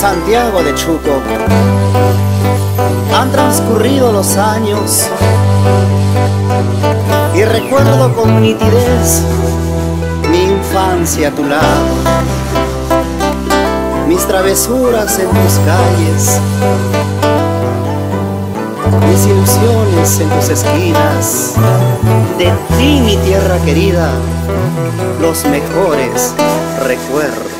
Santiago de Chuco. Han transcurrido los años y recuerdo con nitidez mi infancia a tu lado, mis travesuras en tus calles, mis ilusiones en tus esquinas, de ti mi tierra querida, los mejores recuerdos.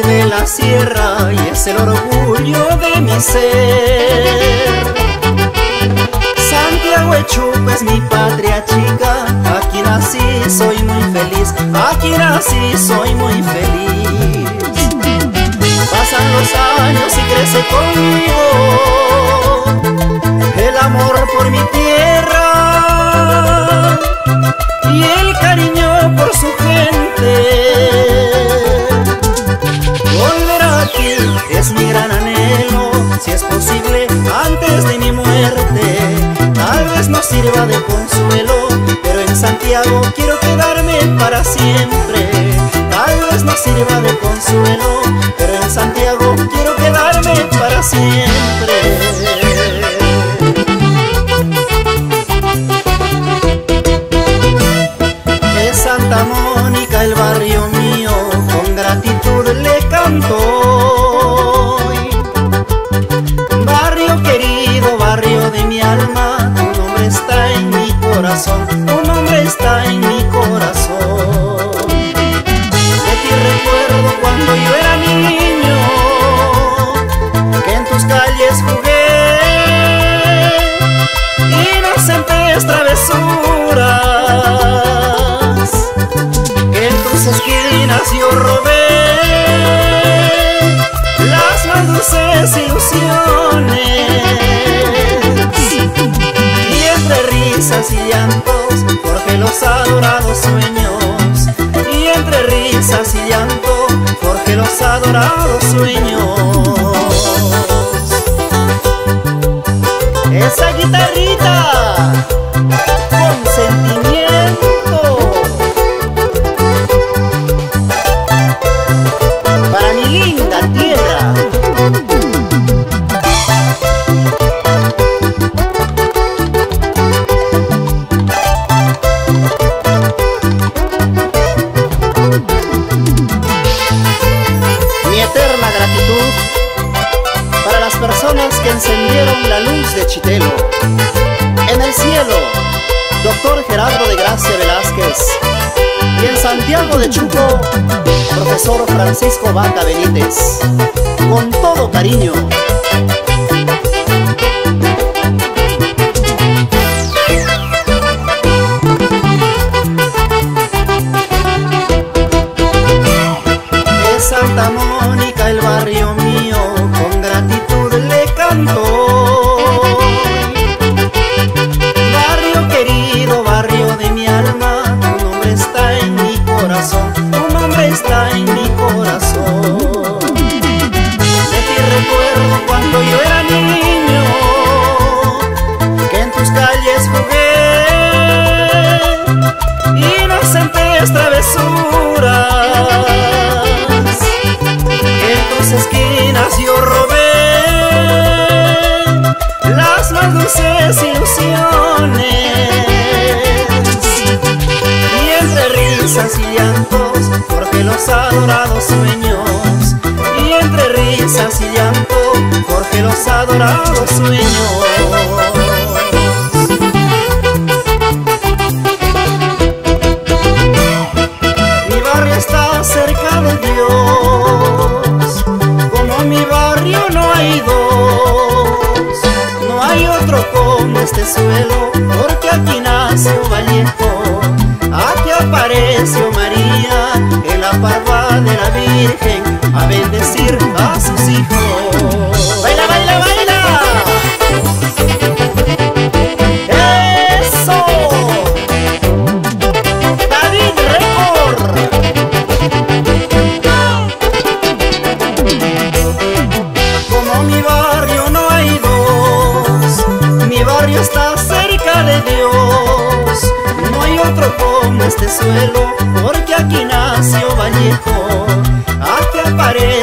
la sierra y es el orgullo de mi ser. Huechuco es mi patria chica, aquí nací, soy muy feliz, aquí nací, soy muy feliz. Pasan los años y crece conmigo el amor por mi tierra sirva de consuelo, pero en Santiago quiero quedarme para siempre. Tal vez no sirva de consuelo, pero en Santiago quiero quedarme para siempre. Dulces ilusiones risas y llantos, porque los adorados sueños. Y entre risas y llanto, porque los adorados sueños. Esa guitarrita con sentimiento. Encendieron la luz de Chitelo. En el cielo, doctor Gerardo de Gracia Velázquez. Y en Santiago de Chuco, profesor Francisco Vaca Benítez. Con todo cariño. Adorados sueños. Y entre risas y llanto porque los adorados sueños. Mi barrio está cerca de Dios. Como mi barrio no hay dos este suelo, porque aquí nació Vallejo, aquí apareció María, en la parva de la Virgen, a bendecir a sus hijos.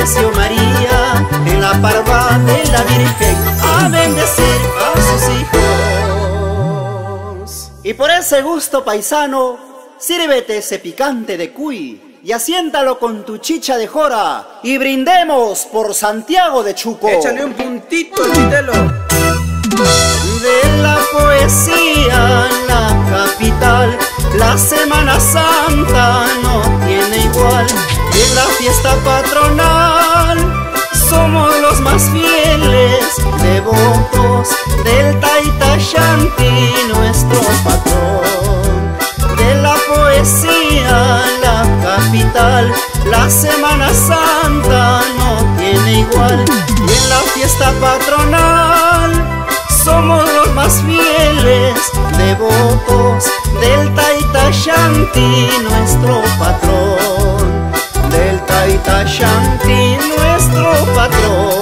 Apareció María en la parva de la Virgen a bendecir a sus hijos. Y por ese gusto paisano, sírvete ese picante de cuy y asiéntalo con tu chicha de jora y brindemos por Santiago de Chuco. Échale un puntito, chitelo. De la poesía en la capital, la Semana Santa no tiene igual. En la fiesta patronal somos los más fieles devotos del Taita Shanti, nuestro patrón. De la poesía la capital, la Semana Santa no tiene igual. Y en la fiesta patronal somos los más fieles devotos del Taita Shanti, nuestro patrón. Taita Shanti, nuestro patrón.